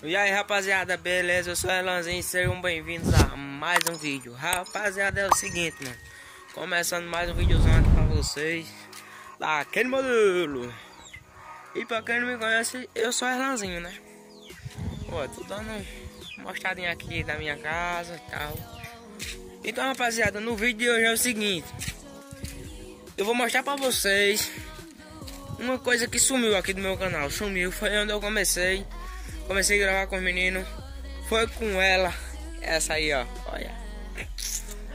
E aí rapaziada, beleza? Eu sou Elanzinho sejam bem-vindos a mais um vídeo. Rapaziada, é o seguinte, mano. Começando mais um videozão aqui pra vocês. Daquele modelo. E pra quem não me conhece, eu sou Erlanzinho, né? Ó, tô dando uma mostradinha aqui da minha casa e tal. Então rapaziada, no vídeo de hoje é o seguinte. Eu vou mostrar pra vocês Uma coisa que sumiu aqui do meu canal. Sumiu, foi onde eu comecei Comecei a gravar com os meninos. Foi com ela. Essa aí, ó. Olha.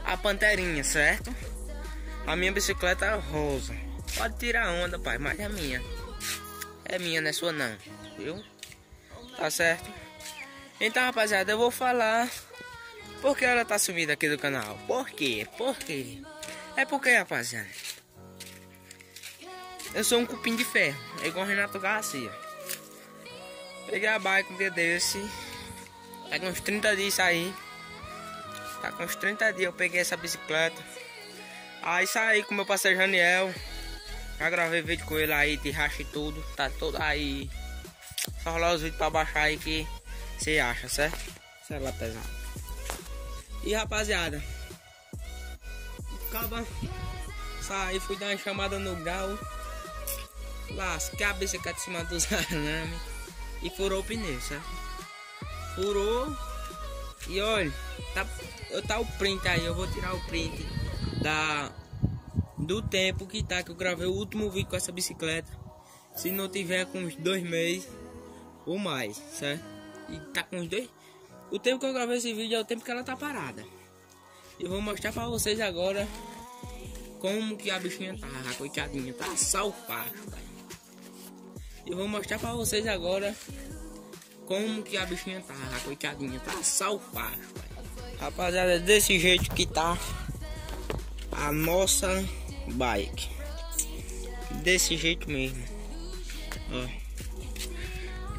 A panterinha, certo? A minha bicicleta é rosa. Pode tirar onda, pai, mas é minha. É minha, não é sua não. Viu? Tá certo? Então, rapaziada, eu vou falar por que ela tá sumida aqui do canal. Por quê? Por quê? É porque, rapaziada. Eu sou um cupim de ferro. É igual Renato Garcia. Peguei a bike um dia desse. Tá com uns 30 dias aí. Tá com uns 30 dias eu peguei essa bicicleta. Aí saí com meu parceiro Janiel. Já gravei vídeo com ele aí de racha e tudo. Tá todo aí. Só rolar os vídeos pra baixar aí que você acha, certo? Sei lá, pesado. E rapaziada. Acaba. Saí, fui dar uma chamada no grau. Lasquei a bicicleta em cima dos arames e furou o pneu, certo? Furou e olha, tá, tá o print aí, eu vou tirar o print da do tempo que tá que eu gravei o último vídeo com essa bicicleta. Se não tiver com uns dois meses ou mais, certo? E tá com uns dois. O tempo que eu gravei esse vídeo é o tempo que ela tá parada. Eu vou mostrar pra vocês agora como que a bichinha tá, coitadinha, tá salfacho, eu vou mostrar pra vocês agora como que a bichinha tá, a coitadinha, tá salvaje, Rapaziada, desse jeito que tá a nossa bike. Desse jeito mesmo. Ó.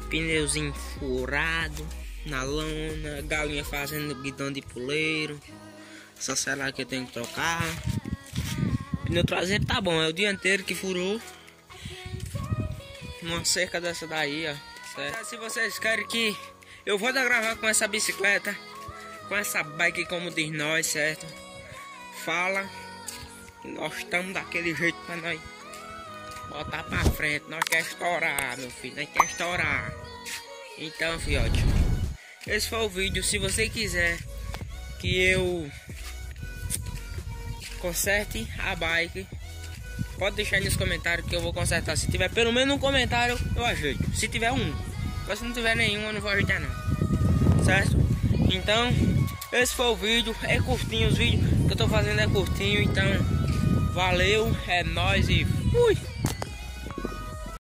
Pneuzinho furado na lona, galinha fazendo guidão de puleiro. Essa cela que eu tenho que trocar. Pneu traseiro tá bom, é o dianteiro que furou uma cerca dessa daí, ó. Certo? Se vocês querem que eu vou dar gravar com essa bicicleta, com essa bike como diz nós, certo? Fala que nós estamos daquele jeito pra nós botar pra frente. Nós quer estourar, meu filho, nós quer estourar. Então, fiote, esse foi o vídeo. Se você quiser que eu conserte a bike Pode deixar nos comentários que eu vou consertar. Se tiver pelo menos um comentário, eu ajeito. Se tiver um. Mas se não tiver nenhum, eu não vou ajeitar não. Certo? Então, esse foi o vídeo. É curtinho os vídeos que eu tô fazendo é curtinho. Então, valeu, é nóis e fui!